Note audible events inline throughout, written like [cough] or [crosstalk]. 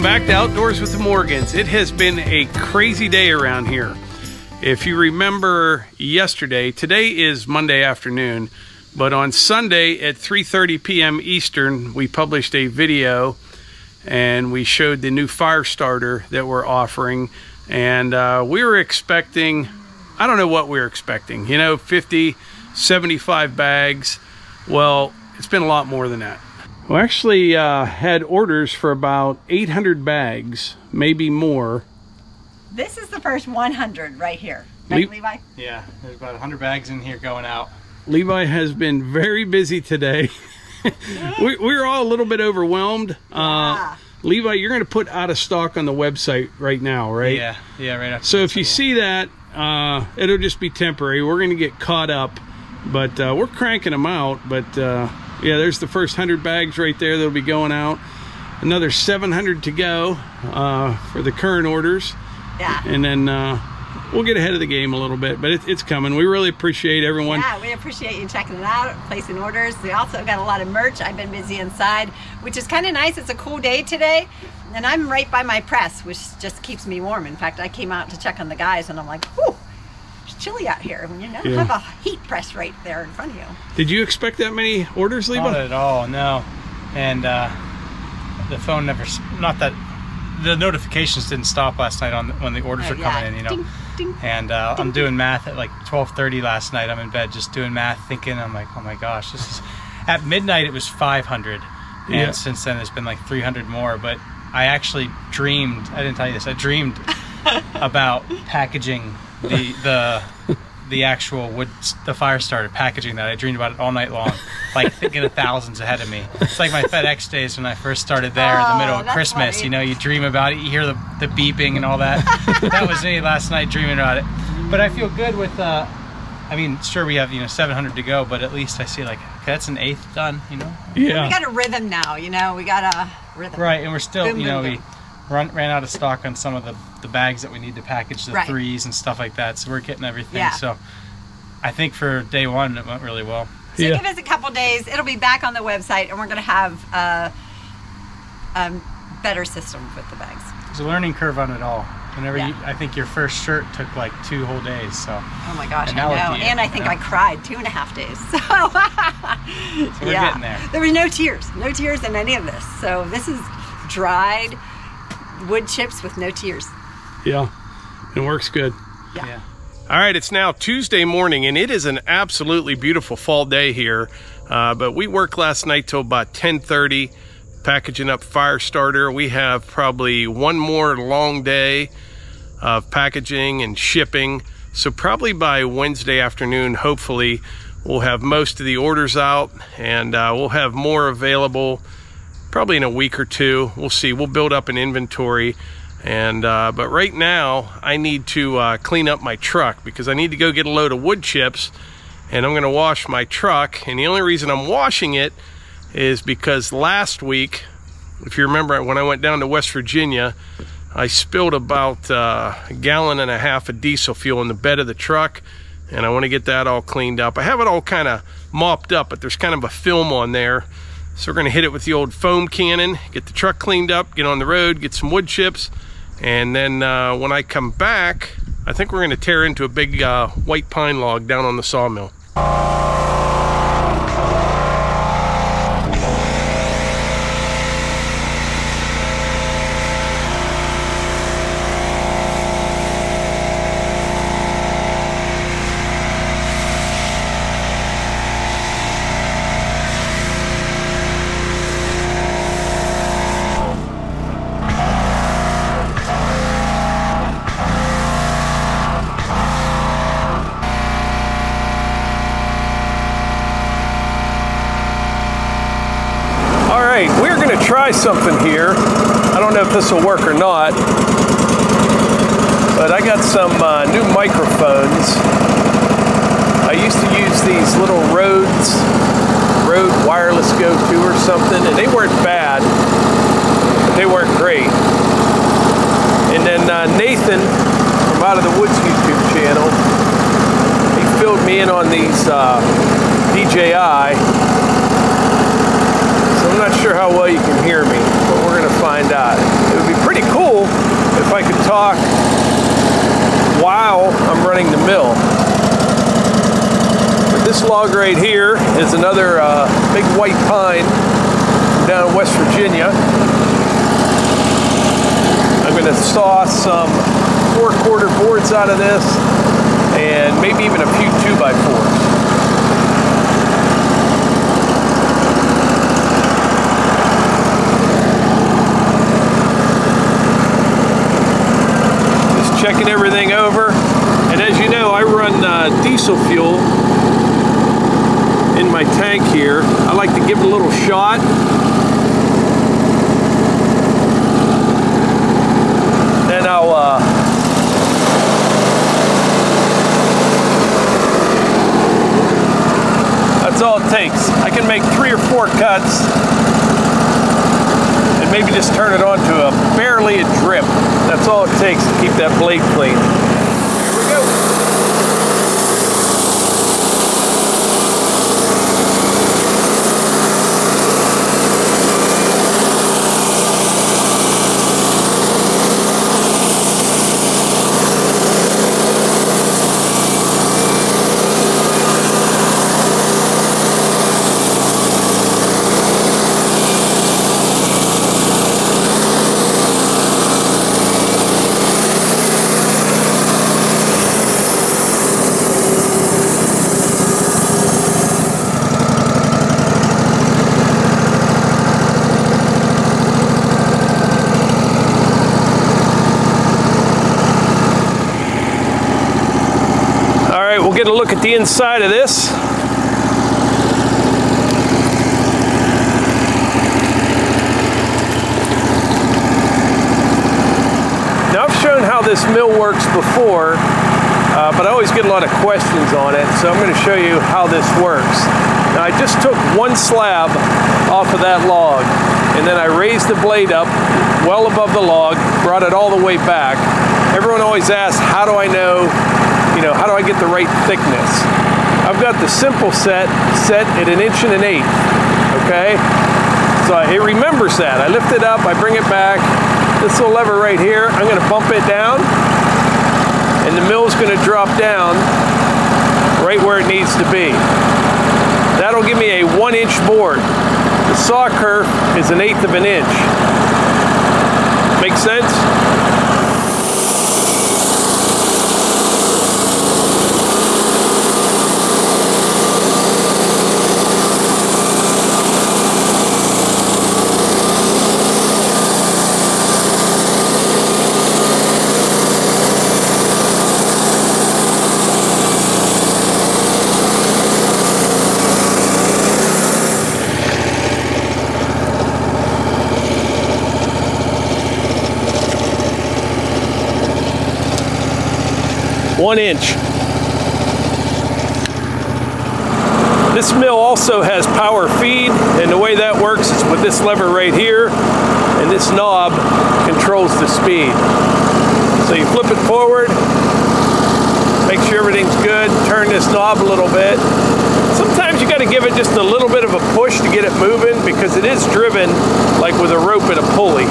Welcome back to Outdoors with the Morgans. It has been a crazy day around here. If you remember yesterday, today is Monday afternoon, but on Sunday at 3:30 p.m. Eastern, we published a video and we showed the new fire starter that we're offering. And uh, we were expecting, I don't know what we were expecting, you know, 50, 75 bags. Well, it's been a lot more than that. We actually uh, had orders for about 800 bags, maybe more. This is the first 100 right here. Right, Le- Levi? Yeah, there's about 100 bags in here going out. Levi has been very busy today. [laughs] we, we're all a little bit overwhelmed. Yeah. Uh, Levi, you're going to put out of stock on the website right now, right? Yeah, yeah, right after. So if you see that, uh, it'll just be temporary. We're going to get caught up, but uh, we're cranking them out. But uh, yeah, there's the first 100 bags right there that'll be going out. Another 700 to go uh, for the current orders. Yeah. And then uh, we'll get ahead of the game a little bit, but it, it's coming. We really appreciate everyone. Yeah, we appreciate you checking it out, placing orders. We also got a lot of merch. I've been busy inside, which is kind of nice. It's a cool day today. And I'm right by my press, which just keeps me warm. In fact, I came out to check on the guys and I'm like, whew, chilly out here when you don't Yeah. have a heat press right there in front of you. Did you expect that many orders, Levi? Not at all, no. And uh, the phone never, not that, the notifications didn't stop last night on the, when the orders Oh, were yeah. coming in, you know. Ding, ding. And uh, I'm doing math at like 12:30 last night. I'm in bed just doing math, thinking I'm like, oh my gosh, this is. At midnight it was 500, and Yeah. since then it's been like 300 more. But I actually dreamed. I didn't tell you this. I dreamed [laughs] about packaging the the the actual wood the fire starter packaging that I dreamed about it all night long, like thinking of thousands ahead of me. It's like my FedEx days when I first started there in the Oh, middle of Christmas. funny. You know, you dream about it, you hear the, the beeping and all that. that was me last night dreaming about it. But I feel good with. Uh, I mean, sure we have you know 700 to go, but at least I see like okay, that's an eighth done. You know, yeah. We got a rhythm now, you know, we got a rhythm. right? And we're still Boom, you know boom, we boom. run ran out of stock on some of the the bags that we need to package the Right. threes and stuff like that. So we're getting everything. Yeah. So I think for day one it went really well. So Yeah. give us a couple days. It'll be back on the website, and we're going to have a, a better system with the bags. There's a learning curve on it all. Whenever Yeah. you, I think your first shirt took like two whole days. So, Oh my gosh, And I know. at And I think yeah. I cried two and a half days. [laughs] So, so we're yeah. getting there. There was no tears, no tears in any of this. So this is dried wood chips with no tears. Yeah. It works good. Yeah. Yeah. All right, it's now Tuesday morning, and it is an absolutely beautiful fall day here. Uh, but we worked last night till about 10:30, packaging up fire starter. We have probably one more long day of packaging and shipping. So probably by Wednesday afternoon, hopefully, we'll have most of the orders out, and uh, we'll have more available. Probably in a week or two. We'll see. We'll build up an inventory. And uh, but right now I need to uh, clean up my truck because I need to go get a load of wood chips, and I'm going to wash my truck. And the only reason I'm washing it is because last week, if you remember, when I went down to West Virginia, I spilled about uh, a gallon and a half of diesel fuel in the bed of the truck, and I want to get that all cleaned up. I have it all kind of mopped up, but there's kind of a film on there. So we're going to hit it with the old foam cannon, get the truck cleaned up, get on the road, get some wood chips, and then uh, when I come back, I think we're going to tear into a big uh, white pine log down on the sawmill. All right, we're going to try something here. I don't know if this will work or not, but I got some uh, new microphones. I used to use these little Rhodes, Rode Wireless Go 2 or something, and they weren't bad, they weren't great. And then uh, Nathan from Out of the Woods YouTube channel, he filled me in on these uh, DJI. Not sure how well you can hear me, but we're gonna find out. it would be pretty cool if I could talk while I'm running the mill. But this log right here is another uh, big white pine down in West Virginia. I'm going to saw some four quarter boards out of this and maybe even a few two by fours. Checking everything over. And as you know, I run uh, diesel fuel in my tank here. I like to give it a little shot. Then I'll uh, That's all it takes. I can make three or four cuts maybe just turn it on to a barely a drip. That's all it takes to keep that blade clean. Here we go. Get a look at the inside of this. Now I've shown how this mill works before, uh, but I always get a lot of questions on it, so I'm going to show you how this works. Now I just took one slab off of that log, and then I raised the blade up well above the log, brought it all the way back. Everyone always asks, how do I know you know, how do I get the right thickness? I've got the simple set set at an inch and an eighth, okay? So it remembers that. I lift it up, I bring it back. This little lever right here, I'm gonna bump it down and the mill's gonna drop down right where it needs to be. That'll give me a one inch board. The saw kerf is an eighth of an inch. Make sense? One inch. This mill also has power feed, and the way that works is with this lever right here, and this knob controls the speed. So you flip it forward, make sure everything's good, turn this knob a little bit. Sometimes you got to give it just a little bit of a push to get it moving because it is driven like with a rope and a pulley.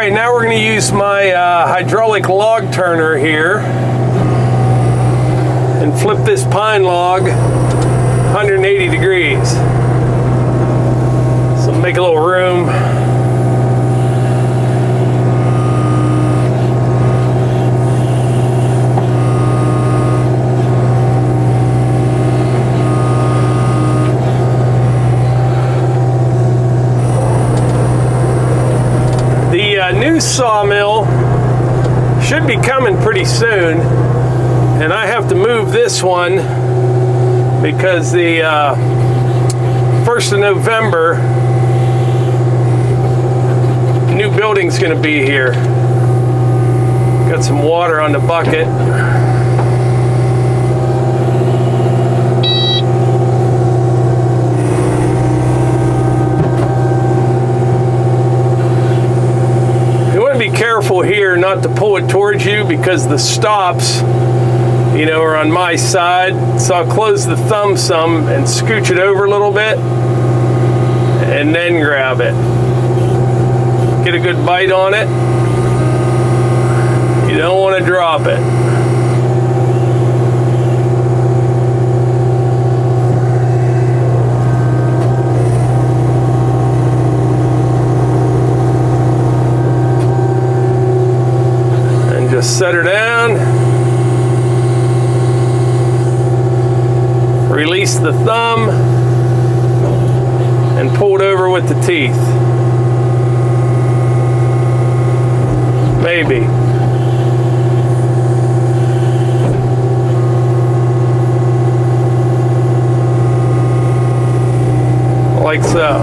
right, now we're going to use my uh, hydraulic log turner here and flip this pine log 180 degrees. So make a little room. Sawmill should be coming pretty soon. And I have to move this one because the uh, 1st of November, new building's going to be here. Got some water on the bucket. Not to pull it towards you because the stops, you know, are on my side. So I'll close the thumb some and scooch it over a little bit and then grab it. Get a good bite on it. You don't want to drop it. Just set her down. Release the thumb and pull it over with the teeth. Maybe. Like so.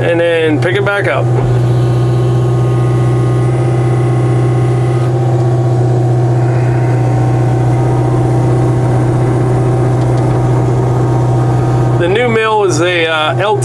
And then pick it back up.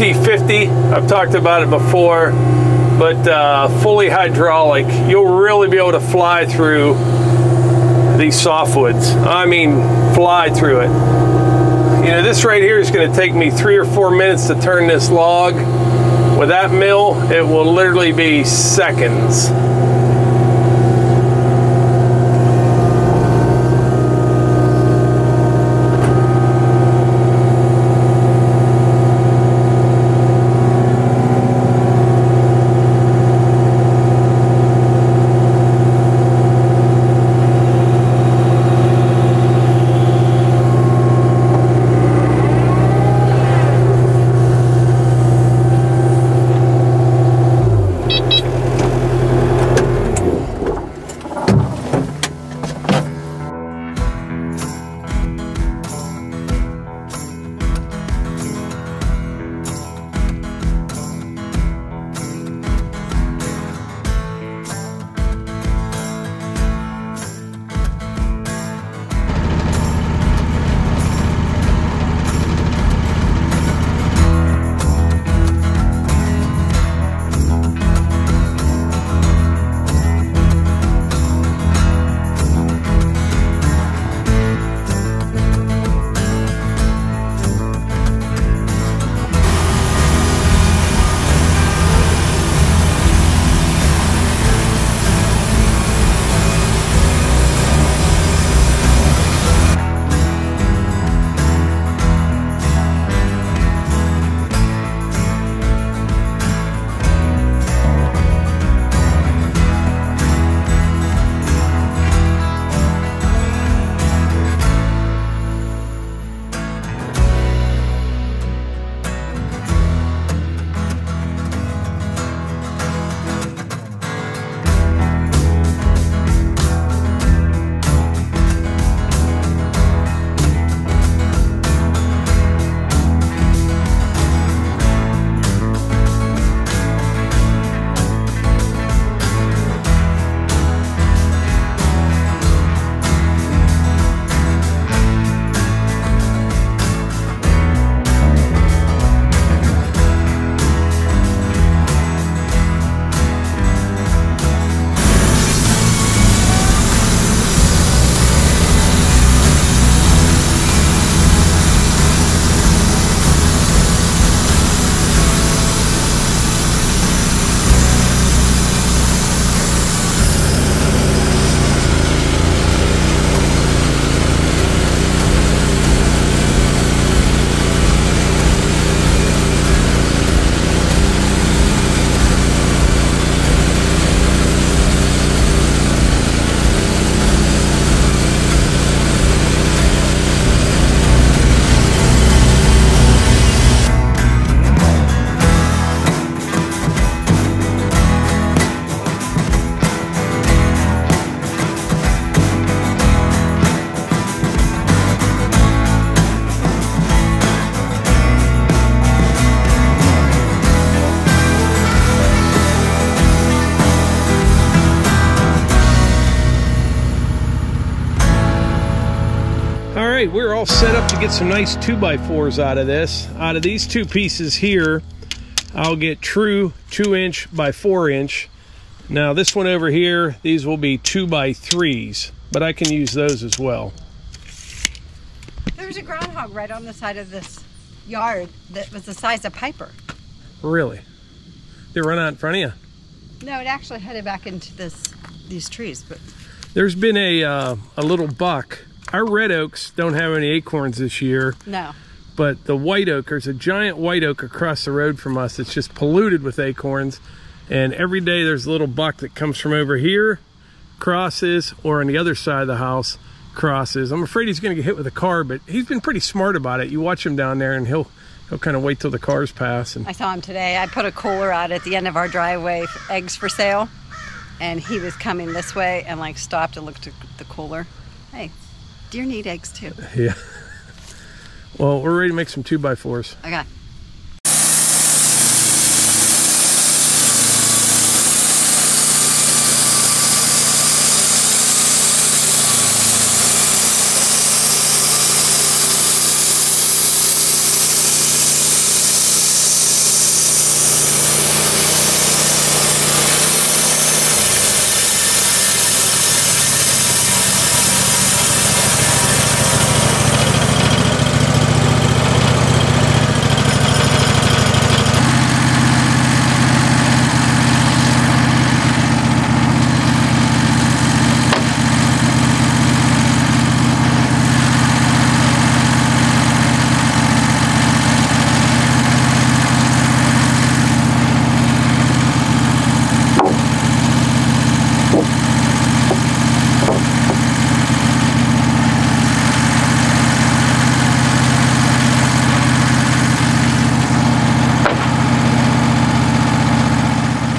GT50. I've talked about it before, but uh, fully hydraulic. You'll really be able to fly through these softwoods. I mean, fly through it. You know, this right here is going to take me three or four minutes to turn this log. With that mill, it will literally be seconds. Right, we're all set up to get some nice 2x4s out of this. Out of these two pieces here, I'll get true 2 inch by 4 inch. Now this one over here, these will be two by threes, but I can use those as well. There's a groundhog right on the side of this yard that was the size of Piper. Really? They run out in front of you? No, it actually headed back into this these trees, but There's been a uh, a little buck. Our red oaks don't have any acorns this year, no. but the white oak, there's a giant white oak across the road from us. It's just polluted with acorns. And every day there's a little buck that comes from over here, crosses, or on the other side of the house, crosses. I'm afraid he's going to get hit with a car, but he's been pretty smart about it. You watch him down there, and he'll he'll kind of wait till the cars pass. And I saw him today. I put a cooler out at the end of our driveway, eggs for sale, and he was coming this way and like stopped and looked at the cooler. Hey, deer need eggs too. yeah. [laughs] Well, we're ready to make some two by fours. Okay.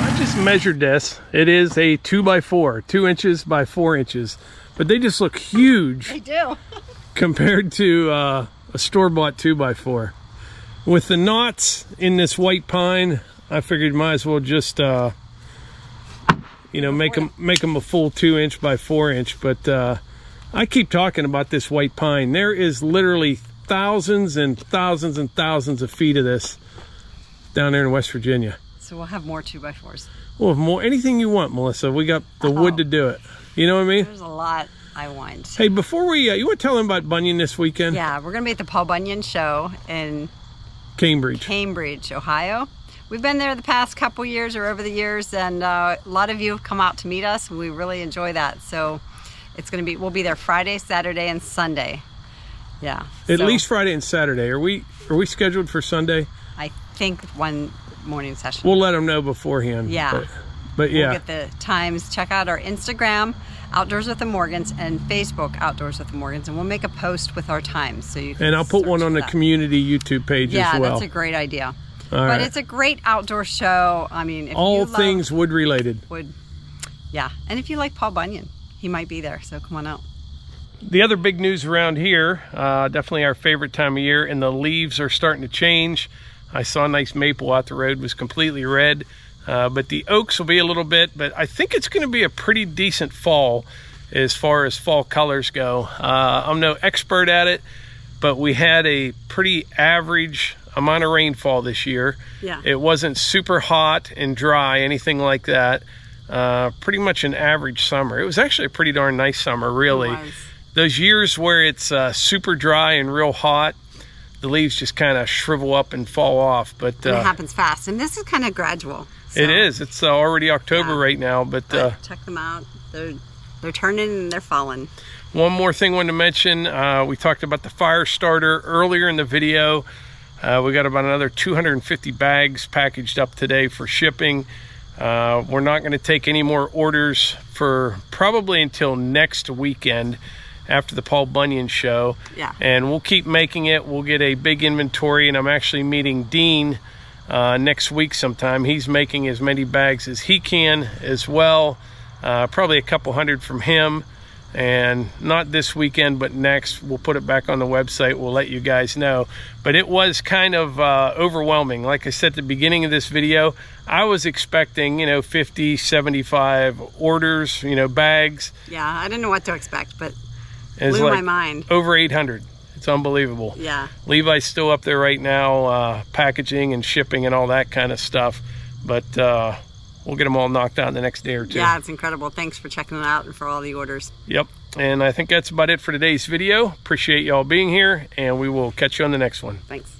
I just measured this. It is a two by four, two inches by four inches, but they just look huge They do. [laughs] compared to uh, a store-bought two by four. With the knots in this white pine, I figured might as well just, uh, you know, make them make them a full two inch by four inch. But uh, I keep talking about this white pine. There is literally thousands and thousands and thousands of feet of this down there in West Virginia. So we'll have more two by fours. Well, more anything you want, Melissa. We got the wood Oh. to do it. You know what I mean? There's a lot I want. Hey, before we, uh, you want to tell them about Bunyan this weekend? Yeah, we're gonna be at the Paul Bunyan Show in Cambridge. Cambridge, Ohio. We've been there the past couple years or over the years, and uh, a lot of you have come out to meet us. And we really enjoy that. So it's going to be, we'll be there Friday, Saturday, and Sunday. Yeah. At so least Friday and Saturday. Are we are we scheduled for Sunday? I think one morning session. We'll let them know beforehand. Yeah. But, but We'll yeah, get the times. Check out our Instagram, Outdoors with the Morgans, and Facebook, Outdoors with the Morgans, and we'll make a post with our times. So you can and I'll put one on the that. community YouTube page Yeah, as well. Yeah, that's a great idea. All but right. it's a great outdoor show. I mean, if All you love things wood related. Wood, yeah. And if you like Paul Bunyan, he might be there. So come on out. The other big news around here, uh, definitely our favorite time of year, and the leaves are starting to change. I saw a nice maple out the road, was completely red. Uh, but the oaks will be a little bit, but I think it's going to be a pretty decent fall as far as fall colors go. Uh, I'm no expert at it, but we had a pretty average amount of rainfall this year. Yeah. It wasn't super hot and dry, anything like that. Uh, pretty much an average summer. It was actually a pretty darn nice summer, really those years where it's uh, super dry and real hot, the leaves just kind of shrivel up and fall off. But And it uh, happens fast. And this is kind of gradual. So, it is. It's uh, already October Yeah. right now. But But uh, check them out. They're they're turning and they're falling. one more thing I wanted to mention: uh, we talked about the fire starter earlier in the video. Uh, we got about another 250 bags packaged up today for shipping. Uh, we're not going to take any more orders for probably until next weekend after the Paul Bunyan show. Yeah. And we'll keep making it. We'll get a big inventory, and I'm actually meeting Dean uh, next week sometime. He's making as many bags as he can as well. Uh, probably a couple hundred from him. And not this weekend, but next. We'll put it back on the website. We'll let you guys know. But it was kind of uh, overwhelming. Like I said at the beginning of this video, I was expecting, you know, 50, 75 orders, you know, bags. Yeah, I didn't know what to expect, but It's blew my mind. over 800. It's unbelievable. Yeah. Levi's still up there right now, uh, packaging and shipping and all that kind of stuff. But uh, we'll get them all knocked out in the next day or two. Yeah, it's incredible. Thanks for checking it out and for all the orders. Yep. And I think that's about it for today's video. Appreciate y'all being here, and we will catch you on the next one. Thanks.